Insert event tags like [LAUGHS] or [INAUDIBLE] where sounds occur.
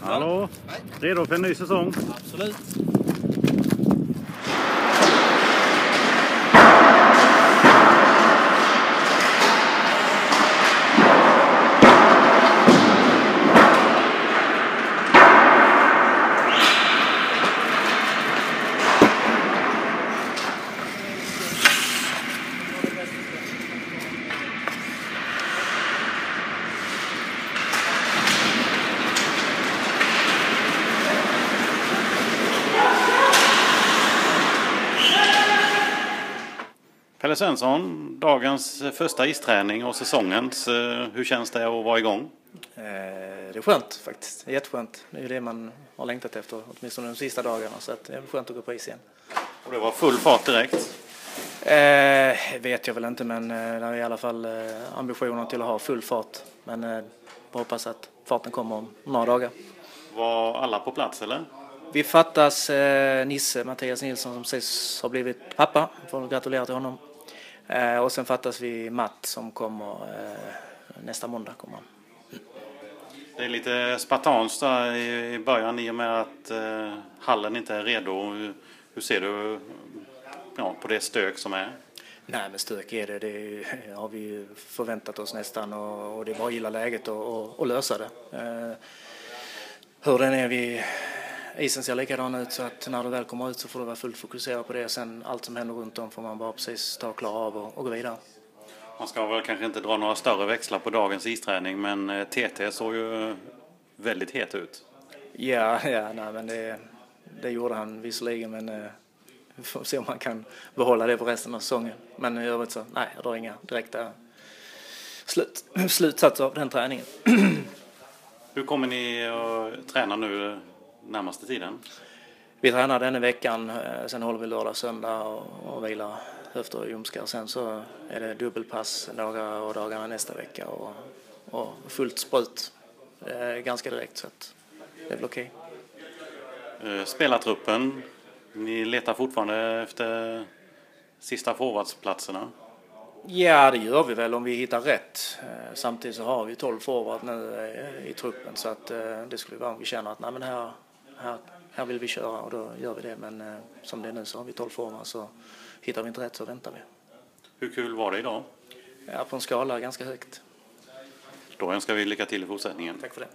Hallå! Redo för en ny säsong? Absolut. Pelle Svensson, dagens första isträning och säsongens. Eh, Hur känns det att vara igång? Eh, Det är skönt faktiskt. Jätteskönt. Det är ju det man har längtat efter, åtminstone de sista dagarna. Så det är skönt att gå på is igen. Och det var full fart direkt. Eh, vet jag väl inte, men eh, det är i alla fall ambitionen till att ha full fart. Men eh, hoppas att farten kommer om några dagar. Var alla på plats eller? Vi fattas eh, Nisse, Mattias Nilsson, som precis har blivit pappa. Får gratulera till honom. Eh, och sen fattas vi Matt som kommer eh, nästa måndag. Kommer. Det är lite spartanskt i i början i och med att eh, hallen inte är redo. Hur, hur ser du ja, på det stök som är? Nej, men stök är det. Det [LAUGHS] har vi ju förväntat oss nästan och, och det är bara att gilla läget och, och, och lösa det. Eh, hur den är vi Isen ser likadan ut så att när du väl kommer ut så får du vara fullt fokuserad på det. Sen allt som händer runt om får man bara precis ta och klara av och, och gå vidare. Man ska väl kanske inte dra några större växlar på dagens isträning men eh, TT såg ju väldigt het ut. Ja, [LAUGHS] ja nej, men det, det gjorde han visserligen men eh, vi får se om han kan behålla det på resten av säsongen. Men i övrigt så, nej, jag drar inga direkta slut, [CLEARS THROAT] slutsatser av den träningen. [CLEARS THROAT] Hur kommer ni att träna nu närmaste tiden? Vi tränar denna veckan, eh, sen håller vi lördag, söndag och, och vilar höfter och ljumskar. Sen så är det dubbelpass dagar och dagarna nästa vecka och, och fullt sprut eh, ganska direkt så att det är väl okej. Eh, Spelartruppen, ni letar fortfarande efter sista forwardsplatserna. Ja, det gör vi väl om vi hittar rätt. Samtidigt så har vi 12 forward nu i truppen så att det skulle vara om vi känner att nej, men här, här, här vill vi köra och då gör vi det. Men eh, som det är nu så har vi 12 forward så hittar vi inte rätt så väntar vi. Hur kul var det idag? Ja, på en skala ganska högt. Då önskar vi lycka till i fortsättningen. Tack för det.